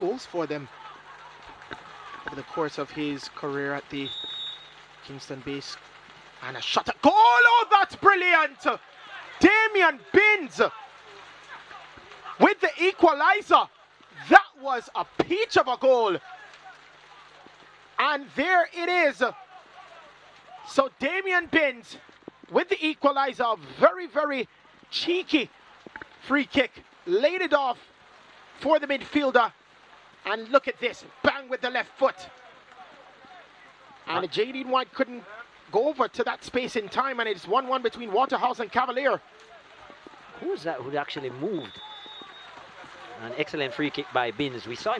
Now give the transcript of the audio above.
goals for them over the course of his career at the Kingston base. And a shot at goal. Oh, that's brilliant. Damion Binns with the equalizer. That was a peach of a goal. And there it is. So Damion Binns with the equalizer, very, very cheeky free kick, laid it off for the midfielder. And look at this, bang with the left foot. And ah. J.D. White couldn't go over to that space in time, and it's 1-1 between Waterhouse and Cavalier. Who's that who actually moved? An excellent free kick by Binns. We saw him